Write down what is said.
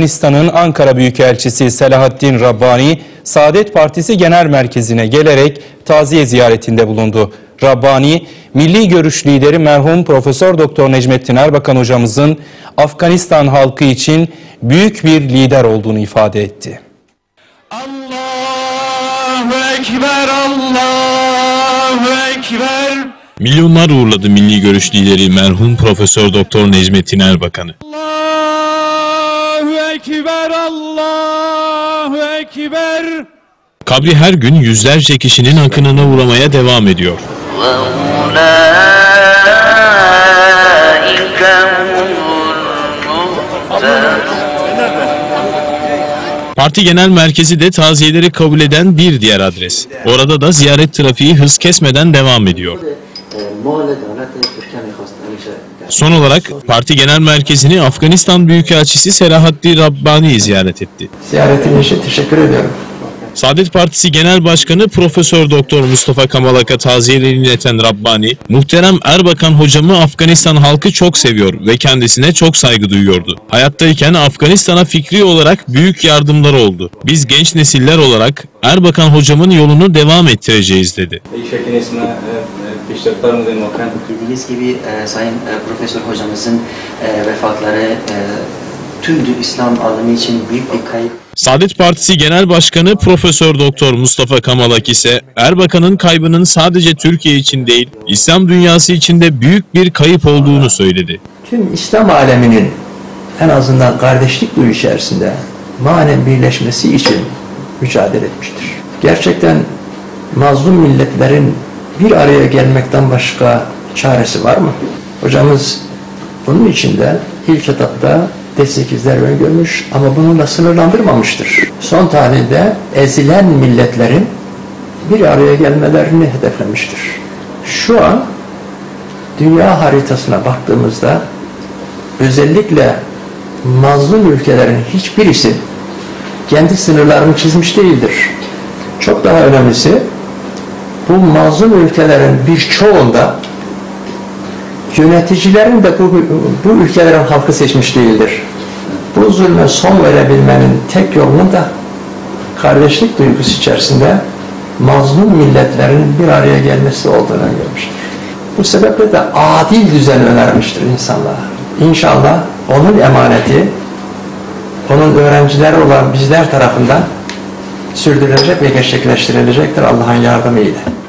Afganistan'ın Ankara Büyükelçisi Selahattin Rabbani, Saadet Partisi Genel Merkezi'ne gelerek taziye ziyaretinde bulundu. Rabbani, milli görüş lideri merhum Profesör Doktor Necmettin Erbakan hocamızın Afganistan halkı için büyük bir lider olduğunu ifade etti. Allahu Ekber, Allahu Ekber. Milyonlar uğurladı milli görüş lideri merhum Profesör Doktor Necmettin Erbakan'ı. Allahu Ekber, Allahu Ekber. Kabri her gün yüzlerce kişinin akınına uğramaya devam ediyor. Parti Genel Merkezi de taziyeleri kabul eden bir diğer adres. Orada da ziyaret trafiği hız kesmeden devam ediyor. Son olarak parti genel merkezini Afganistan Büyükelçisi Selahattin Rabbani ziyaret etti. Ziyaretin için teşekkür ediyorum. Saadet Partisi Genel Başkanı Profesör Doktor Mustafa Kamalak'a taziyelerini ileten Rabbani, muhterem Erbakan hocamı Afganistan halkı çok seviyor ve kendisine çok saygı duyuyordu. Hayattayken Afganistan'a fikri olarak büyük yardımları oldu. Biz genç nesiller olarak Erbakan hocamın yolunu devam ettireceğiz dedi. E, peşreflerimize muhakkak Bildiğiniz gibi e, Sayın e, Profesör hocamızın e, vefatları e, tüm İslam alemi için büyük bir kayıp. Saadet Partisi Genel Başkanı Profesör Doktor Mustafa Kamalak ise Erbakan'ın kaybının sadece Türkiye için değil, İslam dünyası için de büyük bir kayıp olduğunu söyledi. tüm İslam aleminin en azından kardeşlik duyu içerisinde manen birleşmesi için mücadele etmiştir. Gerçekten mazlum milletlerin bir araya gelmekten başka çaresi var mı? Hocamız bunun içinde ilk etapta destekizler öngörmüş ama bununla sınırlandırmamıştır. Son tahlilde ezilen milletlerin bir araya gelmelerini hedeflemiştir. Şu an dünya haritasına baktığımızda özellikle mazlum ülkelerin hiçbirisi kendi sınırlarını çizmiş değildir. Çok daha önemlisi bu mazlum ülkelerin birçoğunda yöneticilerin de bu, bu ülkelerin halkı seçmiş değildir. Bu zulme son verebilmenin tek yolunu da kardeşlik duygusu içerisinde mazlum milletlerin bir araya gelmesi olduğunu görmüştür. Bu sebeple de adil düzen önermiştir insanlara. İnşallah onun emaneti, onun öğrencileri olan bizler tarafından sürdürülecek ve gerçekleştirilecektir Allah'ın yardımıyla.